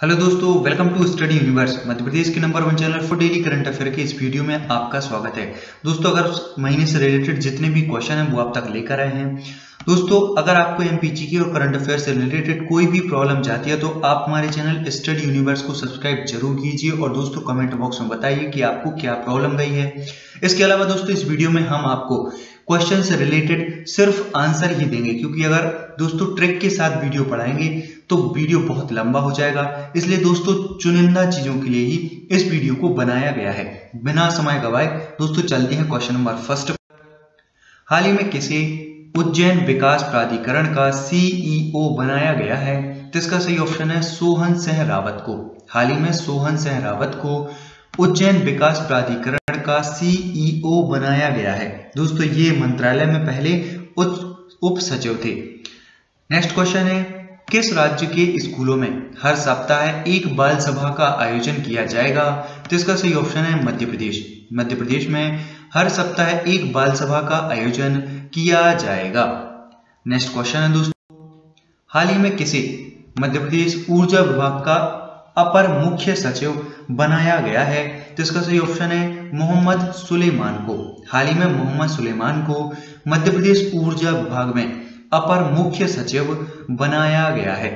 Hello दोस्तों welcome to study universe Madhya Pradesh के number one channel for daily current affair के इस video में आपका स्वागत है। दोस्तों, अगर महीने से रिलेटेड जितने भी क्वेश्चन हैं, वो आप तक लेकर आए हैं। दोस्तों, अगर आपको एमपीजी की और करंट अफेयर से रिलेटेड कोई भी प्रॉब्लम जाती है तो आप हमारे चैनल स्टडी यूनिवर्स को सब्सक्राइब ज़रूर कीजिए और दोस्तों कमेंट बॉक्स में बताइए कि आपको क्या प्रॉब्लम गई है। इसके अलावा दोस्तों, इस वीडियो में हम आपको क्वेश्चन से रिलेटेड सिर्फ़ आंसर ही देंगे, क्योंकि अगर दोस्तों ट्रिक के साथ वीडियो पढ़ाएँगे तो वीडियो बहुत लंबा हो जाएगा। इसलिए दोस्तों चुनिंदा चीज़ों के लिए ही इस वीडियो को बनाया गया है। बिना समय गवाए, दोस्तों चलते हैं क्वेश्चन नंबर फ़र्स्ट हाल ही में किसे उज्जैन विकास प्राधिकरण का सीईओ बनाया गया है तो इसका सही ऑप्शन है सोहन सिंह रावत को। हाल ही में सोहन सिंह रावत को उज्जैन विकास प्राधिकरण का सीईओ बनाया गया है। दोस्तों, ये मंत्रालय में पहले उप सचिव थे। नेक्स्ट क्वेश्चन है, किस राज्य के स्कूलों में हर सप्ताह एक बाल सभा का आयोजन किया जाएगा? तो इसका सही ऑप्शन है मध्य प्रदेश। मध्य प्रदेश में हर सप्ताह एक बाल सभा का आयोजन किया जाएगा। नेक्स्ट क्वेश्चन है दोस्तों, हाल ही में किसे मध्य प्रदेश ऊर्जा विभाग का अपर मुख्य सचिव बनाया गया है। तो इसका सही ऑप्शन है मोहम्मद सुलेमान को। हाल ही में मोहम्मद सुलेमान को मध्य प्रदेश ऊर्जा विभाग में अपर मुख्य सचिव बनाया गया है।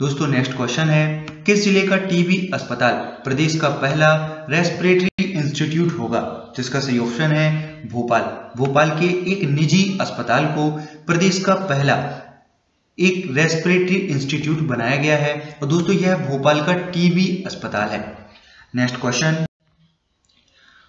दोस्तों नेक्स्ट क्वेश्चन है, किस ज़िले का टीबी अस्पताल प्रदेश का पहला रेस्पिरेटरी इंस्टीट्यूट होगा? जिसका सही ऑप्शन है भोपाल। भोपाल के एक निजी अस्पताल को प्रदेश का पहला एक रेस्पिरेटरी इंस्टीट्यूट बनाया गया है। और दोस्तों, यह भोपाल का टीबी अस्पताल है। नेक्स्ट क्वेश्चन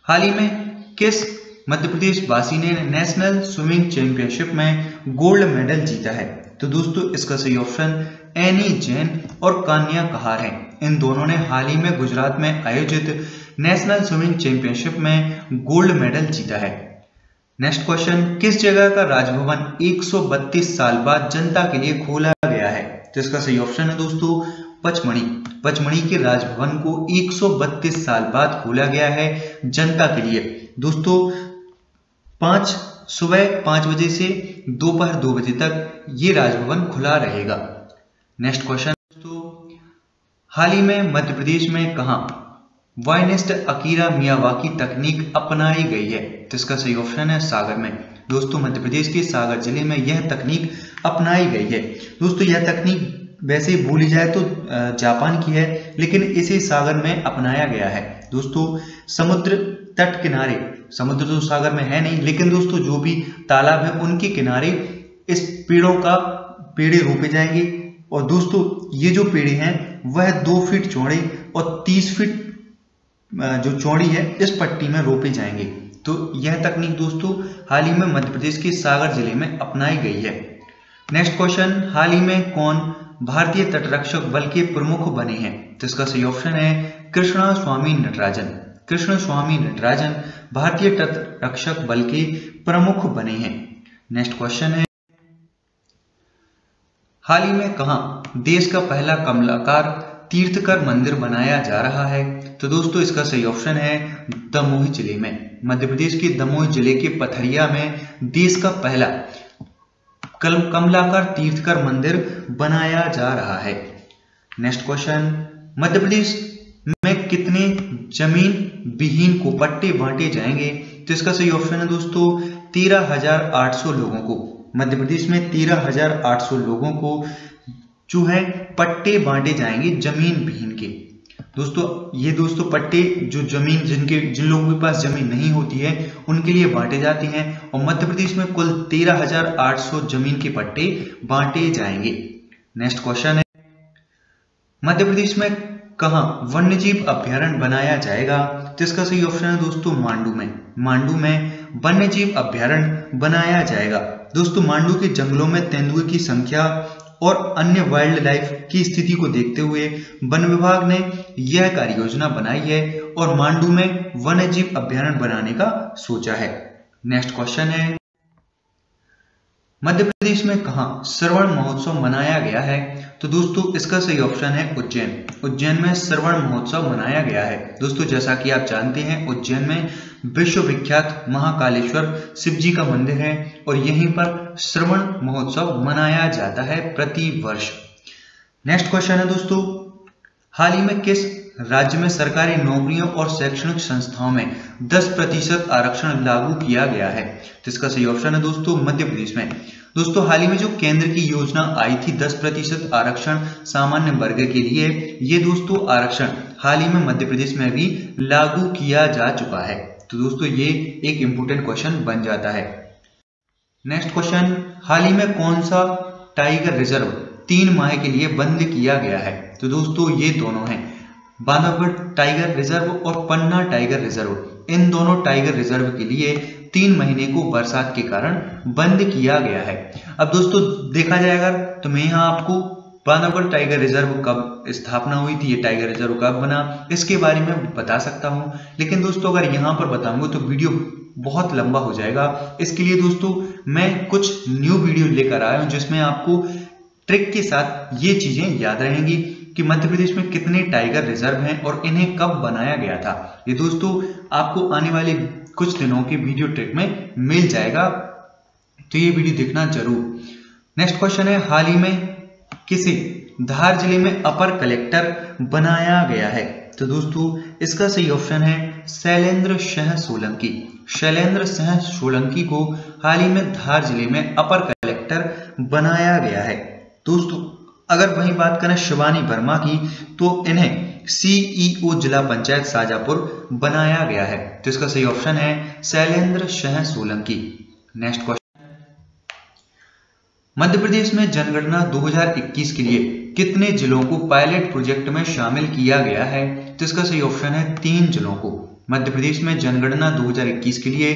हाल ही में किस मध्य प्रदेश वासी ने नेशनल स्विमिंग चैंपियनशिप में गोल्ड मेडल जीता है? तो दोस्तों, इसका सही ऑप्शन एनी जैन और कान्या कहार है। इन दोनों ने हाल ही में गुजरात में आयोजित नेशनल स्विमिंग चैंपियनशिप में गोल्ड मेडल जीता है। नेक्स्ट क्वेश्चन किस जगह का राजभवन 132 साल बाद जनता के लिए खोला गया है? तो इसका सही ऑप्शन है दोस्तों पचमणी पचमणी के राजभवन को 132 साल बाद खोला गया है जनता के लिए। दोस्तों, पाँच, सुबह पाँच बजे से दोपहर दो बजे तक ये राजभवन खुला रहेगा। नेक्स्ट क्वेश्चन दोस्तों, हाल ही में मध्य प्रदेश में कहा? वाइनेस्ट अकीरा मियावाकी तकनीक अपनाई गई है। तो इसका सही ऑप्शन है सागर में। दोस्तों, मध्य प्रदेश के सागर ज़िले में यह तकनीक अपनाई गई है। दोस्तों, यह तकनीक वैसे भूली जाए तो जापान की है, लेकिन इसे सागर में अपनाया गया है। दोस्तों, समुद्र तट किनारे, समुद्र तो सागर में है नहीं, लेकिन दोस्तों, जो भी तालाब है, उनके किनारे इस पेड़ों का, पेड़े रोपे जाएँगे। और दोस्तों, ये जो पेड़े हैं, वह दो फीट चौड़े और तीस फीट जो चौड़ी है, इस पट्टी में रोपे जाएँगे। तो यह तकनीक दोस्तों, हाल ही में मध्य प्रदेश के सागर ज़िले में अपनाई गई है। नेक्स्ट क्वेश्चन, हाल ही में कौन भारतीय तटरक्षक बल के प्रमुख बने हैं? तो इसका सही ऑप्शन है कृष्णा स्वामी नटराजन। कृष्ण स्वामी नटराजन भारतीय तटरक्षक बल के प्रमुख बने हैं। नेक्स्ट क्वेश्चन है, हाल ही में कहा देश का पहला कमलाकार तीर्थकर मंदिर बनाया जा रहा है। तो दोस्तों, इसका सही ऑप्शन है दमोही ज़िले में। मध्य प्रदेश के दमोह ज़िले के पथरिया में देश का पहला कमलाकर तीर्थकर मंदिर बनाया जा रहा है। नेक्स्ट क्वेश्चन मध्य प्रदेश में कितने ज़मीन विहीन को पट्टे बांटे जाएँगे? तो इसका सही ऑप्शन है दोस्तों, तेरह लोगों को। मध्य प्रदेश में तेरह लोगों को जो है पट्टे बांटे जाएँगे ज़मीन विहीन के। दोस्तों, ये दोस्तों पट्टे जो ज़मीन जिनके, जिन लोगों के पास ज़मीन नहीं होती है, उनके लिए बांटे जाते हैं और मध्य प्रदेश में कुल तेरह हज़ार आठ सौ ज़मीन के पट्टे बांटे जाएँगे। नेक्स्ट क्वेश्चन है। मध्य प्रदेश में कहा वन्यजीव अभ्यारण्य बनाया जाएगा? तो इसका सही ऑप्शन है दोस्तों मांडू में। मांडू में वन्यजीव अभ्यारण्य बनाया जाएगा। दोस्तों, मांडू के जंगलों में तेंदुए की संख्या और अन्य वाइल्ड लाइफ की स्थिति को देखते हुए वन विभाग ने यह कार्य योजना बनाई है और मांडू में वन्य जीव अभ्यारण्य बनाने का सोचा है। नेक्स्ट क्वेश्चन है। मध्य प्रदेश में कहा श्रवण महोत्सव मनाया गया है? तो दोस्तों, इसका सही ऑप्शन है उज्जैन। उज्जैन में श्रवण महोत्सव मनाया गया है। दोस्तों, जैसा कि आप जानते हैं, उज्जैन में विश्व विख्यात महाकालेश्वर शिव जी का मंदिर है और यहीं पर श्रवण महोत्सव मनाया जाता है प्रति वर्ष नेक्स्ट क्वेश्चन है दोस्तों, हाल ही में किस राज्य में सरकारी नौकरियों और शैक्षणिक संस्थाओं में 10 प्रतिशत आरक्षण लागू किया गया है। तो इसका सही ऑप्शन है दोस्तों मध्य प्रदेश में। दोस्तों, हाल ही में जो केंद्र की योजना आई थी 10 प्रतिशत आरक्षण सामान्य वर्ग के लिए, ये दोस्तों आरक्षण हाल ही में मध्य प्रदेश में भी लागू किया जा चुका है। तो दोस्तों, ये एक इंपोर्टेंट क्वेश्चन बन जाता है। नेक्स्ट क्वेश्चन हाल ही में कौन सा टाइगर रिज़र्व तीन माह के लिए बंद किया गया है? तो दोस्तों, ये दोनों हैं। बांधवगढ़ टाइगर रिज़र्व और पन्ना टाइगर रिज़र्व। इन दोनों टाइगर रिज़र्व के लिए तीन महीने को बरसात के कारण बंद किया गया है। अब दोस्तों, देखा जाएगा तो मैं यहाँ आपको बांधवगढ़ टाइगर रिज़र्व कब स्थापना हुई थी, ये टाइगर रिज़र्व कब बना, इसके बारे में बता सकता हूँ। लेकिन दोस्तों, अगर यहाँ पर बताऊँगा तो वीडियो बहुत लंबा हो जाएगा। इसके लिए दोस्तों, मैं कुछ न्यू वीडियो लेकर आया हूँ, जिसमें आपको ट्रिक के साथ ये चीज़ें याद रहेंगी। कि मध्य प्रदेश में कितने टाइगर रिज़र्व हैं और इन्हें कब बनाया गया था। ये दोस्तों, आपको आने वाले कुछ दिनों के वीडियो ट्रिक में मिल जाएगा। तो ये वीडियो देखना ज़रूर। नेक्स्ट क्वेश्चन है, हाल ही में किसे धार ज़िले में अपर कलेक्टर बनाया गया है? तो दोस्तों, इसका सही ऑप्शन है शैलेंद्र शाह सोलंकी। शैलेंद्र शाह सोलंकी को हाल ही में धार ज़िले में अपर कलेक्टर बनाया गया है। दोस्तों अगर वही बात करें शिवानी वर्मा की तो इन्हें सीईओ e जिला पंचायत शाजापुर बनाया गया है। तो इसका सही ऑप्शन है शैलेंद्र शह सोलंकी। नेक्स्ट क्वेश्चन मध्य प्रदेश में जनगणना 2021 के लिए कितने जिलों को पायलट प्रोजेक्ट में शामिल किया गया है? तो इसका सही ऑप्शन है तीन जिलों को। मध्य प्रदेश में जनगणना 2021 के लिए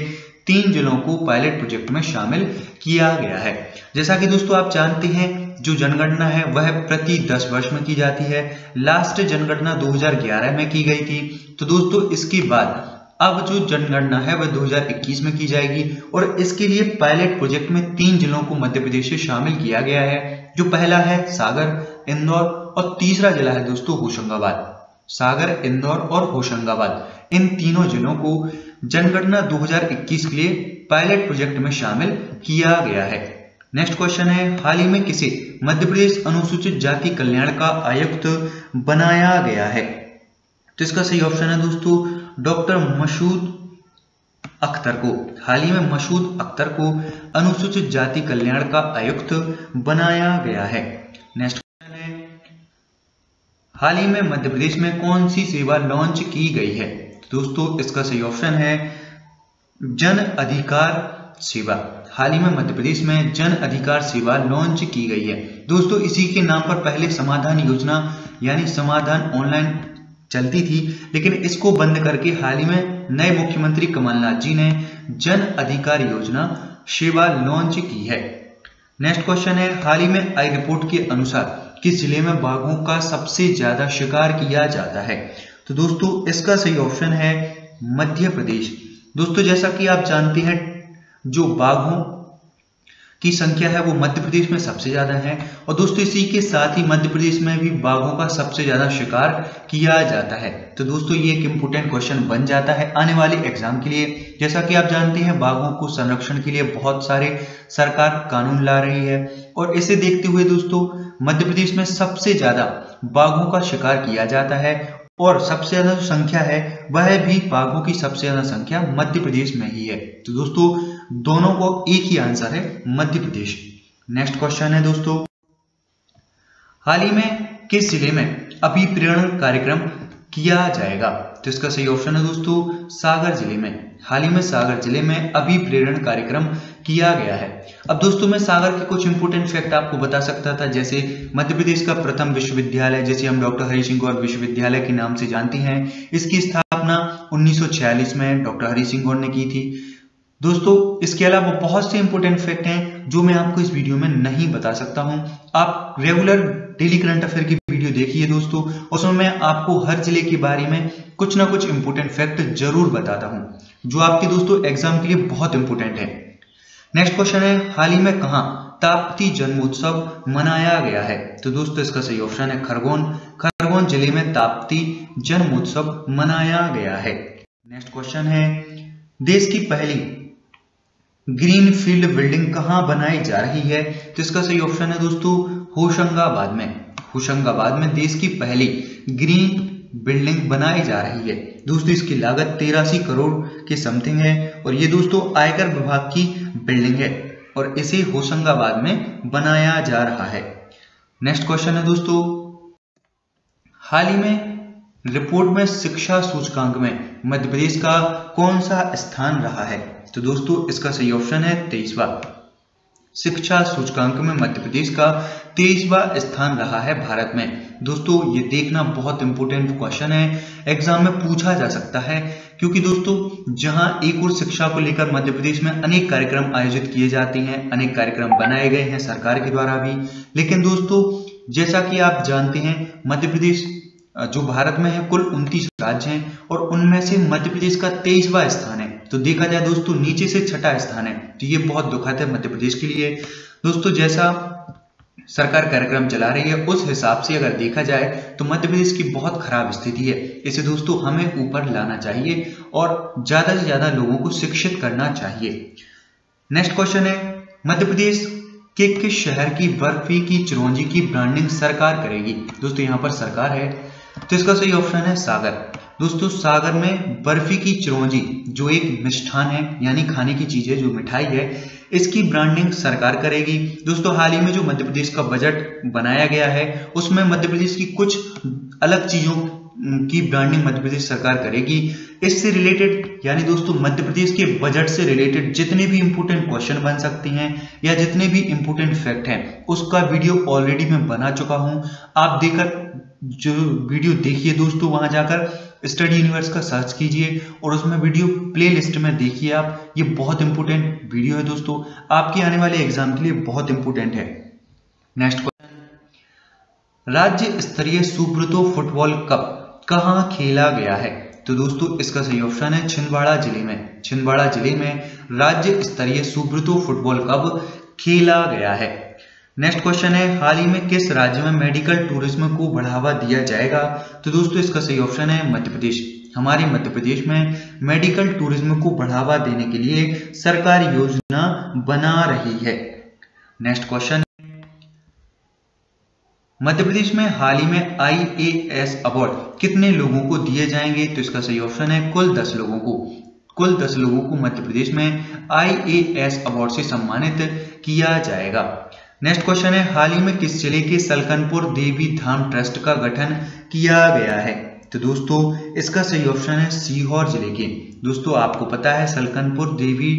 तीन जिलों को पायलट प्रोजेक्ट में शामिल किया गया है। जैसा कि दोस्तों आप जानते हैं जो जनगणना है, वह प्रति 10 वर्ष में की जाती है। लास्ट जनगणना 2011 में की गई थी। तो दोस्तों, इसके बाद अब जो जनगणना है, वह 2021 में की जाएगी और इसके लिए पायलट प्रोजेक्ट में तीन जिलों को मध्य प्रदेश से शामिल किया गया है। जो पहला है, सागर, इंदौर और तीसरा जिला है दोस्तों, होशंगाबाद। सागर, इंदौर और होशंगाबाद। इन तीनों जिलों को जनगणना 2021 के लिए पायलट प्रोजेक्ट में शामिल किया गया है। नेक्स्ट क्वेश्चन है, हाल ही में किसे मध्य प्रदेश अनुसूचित जाति कल्याण का आयुक्त बनाया गया है? तो इसका सही ऑप्शन है दोस्तों डॉक्टर मसूद अख्तर को। हाल ही में मसूद अख्तर को अनुसूचित जाति कल्याण का आयुक्त बनाया गया है। नेक्स्ट क्वेश्चन है, हाल ही में मध्य प्रदेश में कौन सी सेवा लॉन्च की गई है? दोस्तों, इसका सही ऑप्शन है, जन अधिकार सेवा। हाल ही में मध्य प्रदेश में जन अधिकार सेवा लॉन्च की गई है। दोस्तों, इसी के नाम पर पहले समाधान योजना, यानी समाधान ऑनलाइन चलती थी, लेकिन इसको बंद करके हाल ही में नए मुख्यमंत्री कमलनाथ जी ने जन अधिकार योजना सेवा लॉन्च की है। नेक्स्ट क्वेश्चन है, हाल ही में आई रिपोर्ट के अनुसार किस ज़िले में बाघों का सबसे ज़्यादा शिकार किया जाता है? तो दोस्तों, इसका सही ऑप्शन है मध्य प्रदेश। दोस्तों, जैसा कि आप जानते हैं जो बाघों की संख्या है वो मध्य प्रदेश में सबसे ज़्यादा है। और दोस्तों, इसी के साथ ही मध्य प्रदेश में भी बाघों का सबसे ज़्यादा शिकार किया जाता है। तो दोस्तों, ये एक इंपोर्टेंट क्वेश्चन बन जाता है आने वाले एग्ज़ाम के लिए। जैसा कि आप जानते हैं, बाघों को संरक्षण के लिए बहुत सारे सरकार कानून ला रही है। और इसे देखते हुए दोस्तों, मध्य प्रदेश में सबसे ज़्यादा बाघों का शिकार किया जाता है। और सबसे ज़्यादा जो संख्या है, वह भी बाघों की सबसे ज़्यादा संख्या मध्य प्रदेश में ही है। तो दोस्तों दोनों को एक ही आंसर है, मध्य प्रदेश। नेक्स्ट क्वेश्चन है दोस्तों। हाल ही में किस ज़िले में अभिप्रेरण कार्यक्रम किया जाएगा? तो इसका सही ऑप्शन है दोस्तों, सागर ज़िले में। हाल ही में सागर ज़िले में अभिप्रेरण कार्यक्रम किया गया है। अब दोस्तों, मैं सागर के कुछ इंपोर्टेंट फैक्ट आपको बता सकता था, जैसे मध्य प्रदेश का प्रथम विश्वविद्यालय, जिसे हम डॉक्टर हरि सिंह गौर विश्वविद्यालय के नाम से जानते हैं, इसकी स्थापना 1946 में डॉक्टर हरि सिंह गौर ने की थी। दोस्तों, इसके अलावा बहुत से इंपोर्टेंट फैक्ट हैं जो मैं आपको इस वीडियो में नहीं बता सकता हूँ। आप रेगुलर डेली करंट अफेयर की वीडियो देखिए दोस्तों, उसमें मैं आपको हर ज़िले के बारे में कुछ ना कुछ इंपोर्टेंट फैक्ट ज़रूर बताता हूँ, जो आपके दोस्तों एग्ज़ाम के लिए बहुत इंपोर्टेंट है। नेक्स्ट क्वेश्चन है, हाल ही में कहा ताप्ती जन्मोत्सव मनाया गया है? तो दोस्तों, इसका सही ऑप्शन है खरगोन। खरगोन ज़िले में ताप्ती जन्मोत्सव मनाया गया है। नेक्स्ट क्वेश्चन है, देश की पहली ग्रीन फ़ील्ड बिल्डिंग कहाँ बनाई जा रही है? तो इसका सही ऑप्शन है दोस्तों, होशंगाबाद में। होशंगाबाद में देश की पहली ग्रीन बिल्डिंग बनाई जा रही है। दोस्तों, इसकी लागत तेरासी करोड़ के समथिंग है और ये दोस्तों आयकर विभाग की बिल्डिंग है और इसे होशंगाबाद में बनाया जा रहा है। नेक्स्ट क्वेश्चन है दोस्तों। हाल ही में रिपोर्ट में शिक्षा सूचकांक में मध्य प्रदेश का कौन सा स्थान रहा है? तो दोस्तों, इसका सही ऑप्शन है तेईसवा। शिक्षा सूचकांक में मध्य प्रदेश का तेईसवा स्थान रहा है भारत में। दोस्तों, ये देखना बहुत इंपॉर्टेंट क्वेश्चन है। एग्ज़ाम में पूछा जा सकता है, क्योंकि दोस्तों, जहाँ एक और शिक्षा को लेकर मध्य प्रदेश में अनेक कार्यक्रम आयोजित किए जाते हैं, अनेक कार्यक्रम बनाए गए हैं सरकार के द्वारा भी। लेकिन दोस्तों, जैसा कि आप जानते हैं मध्य प्रदेश जो भारत में है, कुल उनतीस राज्य हैं और उनमें से मध्य प्रदेश का तेईसवा स्थान है। तो देखा जाए दोस्तों, नीचे से छठा स्थान है। तो ये बहुत दुखद है मध्य प्रदेश के लिए। दोस्तों, जैसा सरकार कार्यक्रम चला रही है, उस हिसाब से अगर देखा जाए तो मध्य प्रदेश की बहुत खराब स्थिति है। इसे दोस्तों, हमें ऊपर लाना चाहिए और ज़्यादा से ज़्यादा लोगों को शिक्षित करना चाहिए। नेक्स्ट क्वेश्चन है, मध्य प्रदेश के किस शहर की बर्फ़ी की चिरौंजी की ब्रांडिंग सरकार करेगी? दोस्तों, यहाँ पर सरकार है तो इसका सही ऑप्शन है सागर। दोस्तों, सागर में बर्फ़ी की चिरौंजी, जो एक मिष्ठान है, यानी खाने की चीज़ है, जो मिठाई है, इसकी ब्रांडिंग सरकार करेगी। दोस्तों, हाल ही में जो मध्य प्रदेश का बजट बनाया गया है, उसमें मध्य प्रदेश की कुछ अलग चीज़ों की ब्रांडिंग मध्य प्रदेश सरकार करेगी। इससे रिलेटेड यानी दोस्तों, मध्य प्रदेश के बजट से रिलेटेड जितने भी इंपोर्टेंट क्वेश्चन बन सकते हैं, या जितने भी इंपोर्टेंट फैक्ट हैं, उसका वीडियो ऑलरेडी मैं बना चुका हूँ। आप देखकर जो वीडियो देखिए दोस्तों, वहाँ जाकर स्टडी यूनिवर्स का सर्च कीजिए और उसमें वीडियो प्लेलिस्ट में देखिए आप। ये बहुत इंपॉर्टेंट वीडियो है दोस्तों। आपके आने वाले एग्ज़ाम के लिए बहुत इंपॉर्टेंट है। Next question. राज्य स्तरीय सुब्रतो फुटबॉल कप कहाँ खेला गया है? तो दोस्तों, इसका सही ऑप्शन है छिंदवाड़ा ज़िले में। छिंदवाड़ा ज़िले में राज्य स्तरीय सुब्रतो फुटबॉल कप खेला गया है। नेक्स्ट क्वेश्चन है, हाल ही में किस राज्य में मेडिकल टूरिज़्म को बढ़ावा दिया जाएगा? तो दोस्तों, इसका सही ऑप्शन है मध्य प्रदेश। हमारे मध्य प्रदेश में मेडिकल टूरिज़्म को बढ़ावा देने के लिए सरकार योजना बना रही है। नेक्स्ट क्वेश्चन मध्य प्रदेश में हाल ही में आईएएस अवार्ड कितने लोगों को दिए जाएँगे? तो इसका सही ऑप्शन है कुल दस लोगों को। कुल दस लोगों को मध्य प्रदेश में आईएएस अवार्ड से सम्मानित किया जाएगा। नेक्स्ट क्वेश्चन है, हाल ही में किस ज़िले के सलकनपुर देवी धाम ट्रस्ट का गठन किया गया है? तो दोस्तों, इसका सही ऑप्शन है सीहोर ज़िले के। दोस्तों, आपको पता है सलकनपुर देवी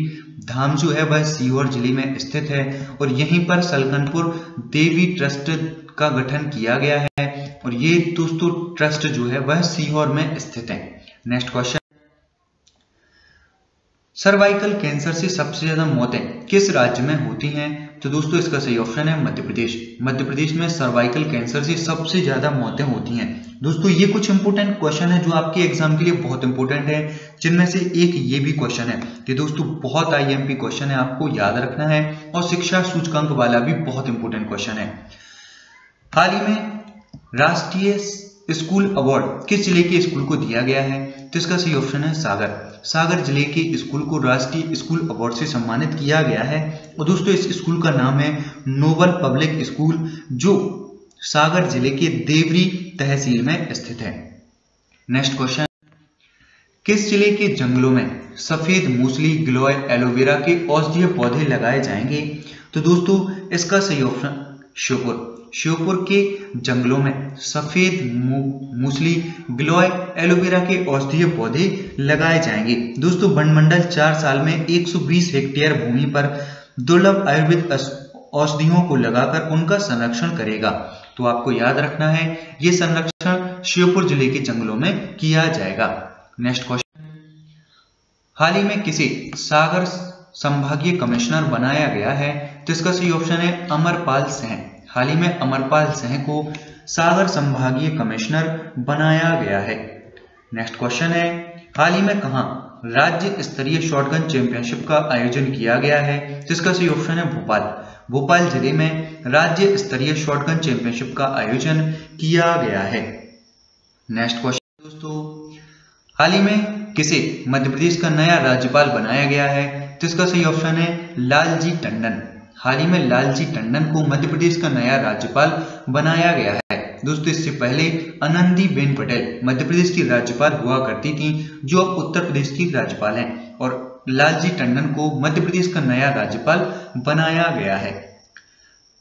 धाम जो है, वह सीहोर ज़िले में स्थित है और यहीं पर सलकनपुर देवी ट्रस्ट का गठन किया गया है और ये दोस्तों ट्रस्ट जो है, वह सीहोर में स्थित है। नेक्स्ट क्वेश्चन सर्वाइकल कैंसर से सबसे ज़्यादा मौतें किस राज्य में होती हैं? तो दोस्तों, इसका सही ऑप्शन है मध्य प्रदेश। मध्य प्रदेश में सर्वाइकल कैंसर से सबसे ज़्यादा मौतें होती हैं। दोस्तों, ये कुछ इंपोर्टेंट क्वेश्चन है जो आपके एग्ज़ाम के लिए बहुत इंपोर्टेंट है। जिनमें से एक ये भी क्वेश्चन है कि दोस्तों, बहुत आईएमपी क्वेश्चन है, आपको याद रखना है। और शिक्षा सूचकांक वाला भी बहुत इंपोर्टेंट क्वेश्चन है। हाल ही में राष्ट्रीय स्कूल अवार्ड किस ज़िले के स्कूल को दिया गया है? तो इसका सही ऑप्शन है सागर। सागर ज़िले के स्कूल को राष्ट्रीय स्कूल अवार्ड से सम्मानित किया गया है और दोस्तों, इस स्कूल का नाम है नोबल पब्लिक स्कूल, जो सागर ज़िले के देवरी तहसील में स्थित है। नेक्स्ट क्वेश्चन किस ज़िले के जंगलों में सफ़ेद मूसली, ग्लोय, एलोवेरा के औषधीय पौधे लगाए जाएँगे? तो दोस्तों, इसका सही ऑप्शन श्योपुर। श्योपुर के जंगलों में सफ़ेद मूसली, ग्लोय, एलोवेरा के औषधीय पौधे लगाए जाएँगे। दोस्तों, वनमंडल चार साल में 120 हेक्टेयर भूमि पर दुर्लभ आयुर्वेद औषधियों को लगाकर उनका संरक्षण करेगा। तो आपको याद रखना है, ये संरक्षण श्योपुर ज़िले के जंगलों में किया जाएगा। Next question. हाल ही में किसे सागर संभागीय कमिश्नर बनाया गया है? तो इसका सही ऑप्शन है अमरपाल सिंह हाल ही में अमरपाल सिंह को सागर संभागीय कमिश्नर बनाया गया है। नेक्स्ट क्वेश्चन है, हाल ही में कहा राज्य स्तरीय शॉटगन चैंपियनशिप का आयोजन किया गया है? जिसका सही ऑप्शन है भोपाल। भोपाल ज़िले में राज्य स्तरीय शॉटगन चैंपियनशिप का आयोजन किया गया है। नेक्स्ट क्वेश्चन दोस्तों, हाल ही में किसे मध्य प्रदेश का नया राज्यपाल बनाया गया है? तो इसका सही ऑप्शन है लालजी टंडन। हाल ही में लालजी टंडन को मध्य प्रदेश का नया राज्यपाल बनाया गया है। दोस्तों, इससे पहले आनंदी बेन पटेल मध्य प्रदेश की राज्यपाल हुआ करती थी, जो अब उत्तर प्रदेश की राज्यपाल हैं और लालजी टंडन को मध्य प्रदेश का नया राज्यपाल बनाया गया है।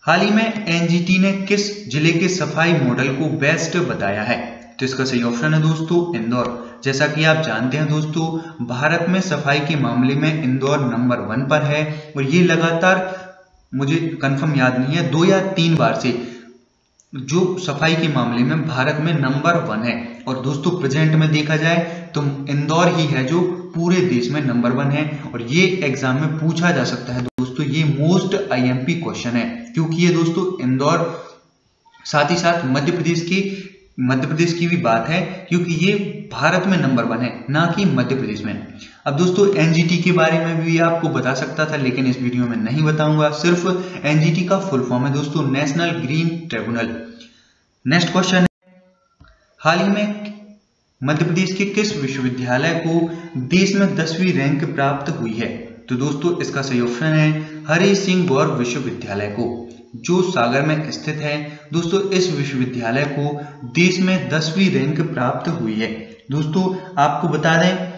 हाल ही में एनजीटी ने किस ज़िले के सफ़ाई मॉडल को बेस्ट बताया है? तो इसका सही ऑप्शन है दोस्तों, इंदौर। जैसा कि आप जानते हैं दोस्तों, भारत में सफ़ाई के मामले में इंदौर नंबर वन पर है और ये लगातार मुझे कंफर्म याद नहीं है, दो या तीन बार से। जो सफ़ाई के मामले में भारत में नंबर वन है, और दोस्तों प्रेजेंट में देखा जाए तो इंदौर ही है जो पूरे देश में नंबर वन है, और ये एग्ज़ाम में पूछा जा सकता है, दोस्तों, ये मोस्ट आईएमपी क्वेश्चन है। क्योंकि ये, दोस्तों, इंदौर, साथ ही साथ मध्य प्रदेश की, मध्य प्रदेश की भी बात है, क्योंकि ये भारत में नंबर वन है, ना कि मध्य प्रदेश में। अब दोस्तों एनजीटी के बारे में भी आपको बता सकता था, लेकिन इस वीडियो में नहीं बताऊँगा, सिर्फ़ एनजीटी का फुल फॉर्म है दोस्तों national green tribunal next question हाल ही में मध्य प्रदेश के किस विश्वविद्यालय को देश में दसवीं रैंक प्राप्त हुई है? तो दोस्तों, इसका सही ऑप्शन है, हरि सिंह गौर विश्वविद्यालय को, जो सागर में स्थित है। दोस्तों, इस विश्वविद्यालय को देश में दसवीं रैंक प्राप्त हुई है। दोस्तों, आपको बता दें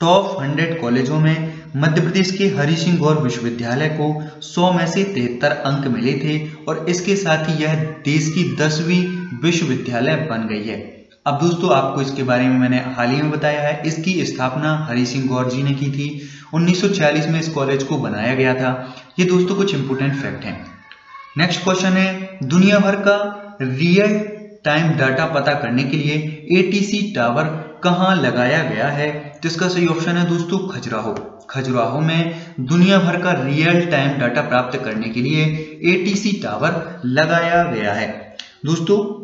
टॉप हंड्रेड कॉलेजों में मध्य प्रदेश के हरि सिंह गौर विश्वविद्यालय को 100 में से तिहत्तर अंक मिले थे और इसके साथ ही यह देश की दसवीं विश्वविद्यालय बन गई है। अब दोस्तों, आपको इसके बारे में मैंने हाल ही में बताया है, इसकी स्थापना हरि सिंह गौर जी ने की थी। 1940 में इस कॉलेज को बनाया गया था। ये दोस्तों, कुछ इंपोर्टेंट फैक्ट हैं। नेक्स्ट क्वेश्चन है, दुनिया भर का रियल टाइम डाटा पता करने के लिए एटीसी टावर कहाँ लगाया गया है? तो इसका सही ऑप्शन है दोस्तों खजुराहो। खजुराहो में दुनिया भर का रियल टाइम डाटा प्राप्त करने के लिए एटीसी टावर लगाया गया है। दोस्तों,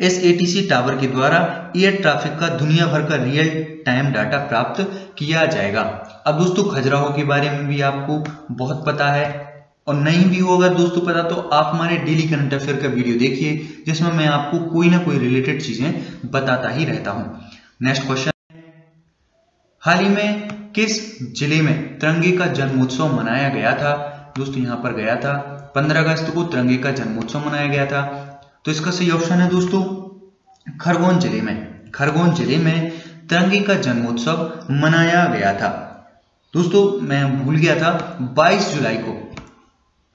इस एटीसी टावर के द्वारा एयर ट्रैफ़िक का दुनिया भर का रियल टाइम डाटा प्राप्त किया जाएगा। अब दोस्तों खजुराहो के बारे में भी आपको बहुत पता है। और नहीं भी हो अगर दोस्तों पता तो आप हमारे डेली करंट अफेयर का वीडियो देखिए, जिसमें मैं आपको कोई ना कोई रिलेटेड चीज़ें बताता ही रहता हूँ। नेक्स्ट क्वेश्चन हाल ही में किस ज़िले में तिरंगे का जन्मोत्सव मनाया गया था? दोस्तों यहाँ पर गया था। 15 अगस्त को तिरंगे का जन्मोत्सव मनाया गया था। तो इसका सही ऑप्शन है दोस्तों, खरगोन ज़िले में। खरगोन ज़िले में तिरंगे का जन्मोत्सव मनाया गया था। दोस्तों, मैं भूल गया था 22 जुलाई को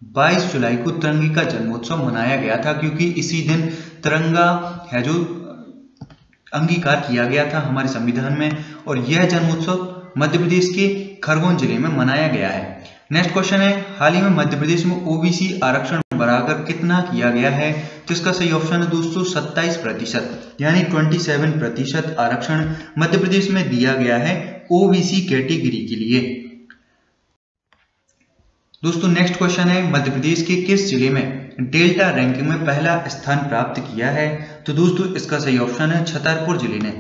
22 जुलाई को तिरंगे का जन्मोत्सव मनाया गया था, क्योंकि इसी दिन तिरंगा है जो अंगीकार किया गया था हमारे संविधान में, और यह जन्मोत्सव मध्य प्रदेश के खरगोन ज़िले में मनाया गया है। नेक्स्ट क्वेश्चन है, हाल ही में मध्य प्रदेश में ओबीसी आरक्षण बढ़ाकर कितना किया गया है तो इसका सही ऑप्शन है दोस्तों 27 प्रतिशत, यानी 27 प्रतिशत आरक्षण मध्य प्रदेश में दिया गया है ओबीसी कैटेगरी के लिए। दोस्तों नेक्स्ट क्वेश्चन है, मध्य प्रदेश के किस ज़िले में डेल्टा रैंकिंग में पहला स्थान प्राप्त किया है? तो दोस्तों, इसका सही ऑप्शन है छतरपुर ज़िले ने।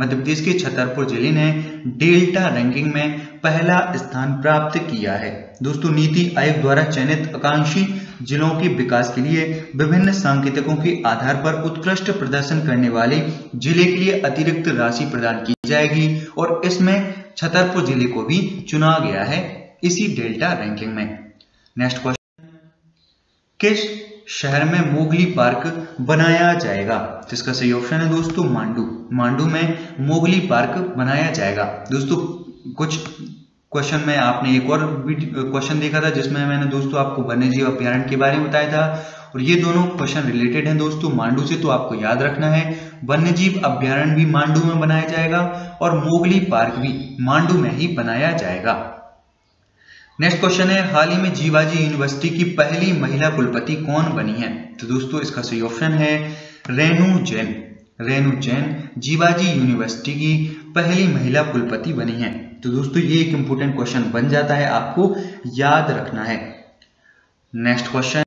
मध्य प्रदेश के छतरपुर ज़िले ने डेल्टा रैंकिंग में पहला स्थान प्राप्त किया है। दोस्तों, नीति आयोग द्वारा चयनित आकांक्षी जिलों के विकास के लिए विभिन्न सांकेतिकों के आधार पर उत्कृष्ट प्रदर्शन करने वाले ज़िले के लिए अतिरिक्त राशि प्रदान की जाएगी और इसमें छतरपुर ज़िले को भी चुना गया है। इसी डेल्टा रैंकिंग में। नेक्स्ट क्वेश्चन किस शहर में मोगली पार्क बनाया जाएगा? जिसका सही ऑप्शन है दोस्तों मांडू। मांडू में मोगली पार्क बनाया जाएगा। दोस्तों, कुछ क्वेश्चन में आपने एक और क्वेश्चन देखा था, जिसमें मैंने दोस्तों आपको वन्यजीव अभ्यारण के बारे में बताया था। और ये दोनों क्वेश्चन रिलेटेड हैं दोस्तों मांडू से तो आपको याद रखना है। वन्यजीव अभ्यारण भी मांडू में बनाया जाएगा और मोगली पार्क भी मांडू में ही बनाया जाएगा। नेक्स्ट क्वेश्चन है, हाल ही में जीवाजी यूनिवर्सिटी की पहली महिला कुलपति कौन बनी है? तो दोस्तों, इसका सही ऑप्शन है रेणु जैन। रेणु जैन जीवाजी यूनिवर्सिटी की पहली महिला कुलपति बनी है। तो दोस्तों, ये एक इंपोर्टेंट क्वेश्चन बन जाता है, आपको याद रखना है। नेक्स्ट क्वेश्चन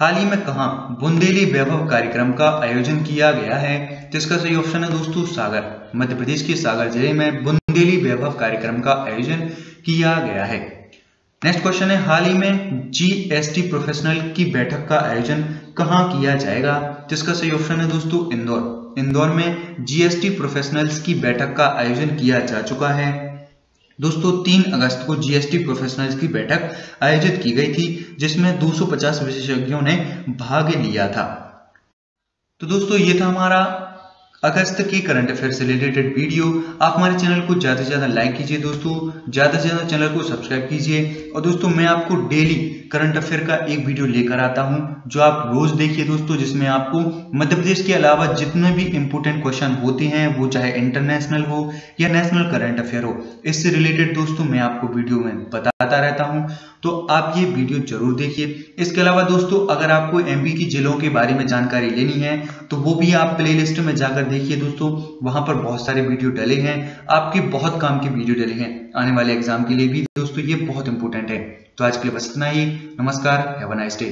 हाल ही में कहा बुंदेली वैभव कार्यक्रम का आयोजन किया गया है? तो इसका सही ऑप्शन है दोस्तों, सागर, मध्य प्रदेश के सागर ज़िले में बुंदेली वैभव कार्यक्रम का आयोजन किया गया है। नेक्स्ट क्वेश्चन है, हाल ही में जीएसटी प्रोफेशनल की बैठक का आयोजन कहाँ किया जाएगा? जिसका सही ऑप्शन है दोस्तों, इंदौर। इंदौर में जीएसटी प्रोफेशनल्स की बैठक का आयोजन किया जा चुका है। दोस्तों 3 अगस्त को जीएसटी प्रोफेशनल्स की बैठक आयोजित की गई थी, जिसमें 250 विशेषज्ञों ने भाग लिया था। तो दोस्तों, ये था हमारा अगस्त के करंट अफेयर से रिलेटेड वीडियो आप हमारे चैनल को ज़्यादा से ज़्यादा लाइक कीजिए दोस्तों, ज़्यादा से ज़्यादा चैनल को सब्सक्राइब कीजिए। और दोस्तों, मैं आपको डेली करंट अफेयर का एक वीडियो लेकर आता हूँ, जो आप रोज देखिए दोस्तों, जिसमें आपको मध्य प्रदेश के अलावा जितने भी इंपोर्टेंट क्वेश्चन होते हैं, वो चाहे इंटरनेशनल हो या नेशनल करंट अफेयर हो, इससे रिलेटेड दोस्तों, मैं आपको वीडियो में बताता रहता हूँ। तो आप ये वीडियो ज़रूर देखिए। इसके अलावा दोस्तों, अगर आपको एमपी की जिलों के बारे में जानकारी लेनी है तो वो भी आप प्लेलिस्ट में जाकर देखिए दोस्तों, वहाँ पर बहुत सारे वीडियो डले हैं। आपके बहुत काम के वीडियो डले हैं। आने वाले एग्ज़ाम के लिए भी दोस्तों ये बहुत इंपॉर्टेंट है। तो आज के लिए बस इतना ही। नमस्कार हैव अ नाइस डे